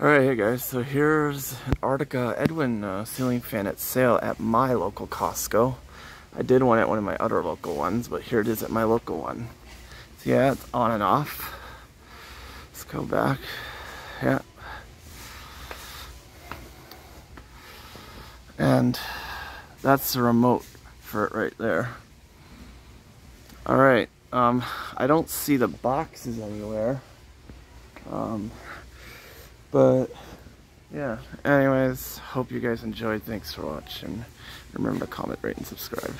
Alright, hey guys, so here's an Artika Edwin uh, ceiling fan at sale at my local Costco. I did one at one of my other local ones, but here it is at my local one. So yeah, it's on and off. Let's go back. Yeah. And that's the remote for it right there. Alright, um, I don't see the boxes anywhere. Um, but yeah, anyways, hope you guys enjoyed. Thanks for watching. Remember to comment, rate, and subscribe.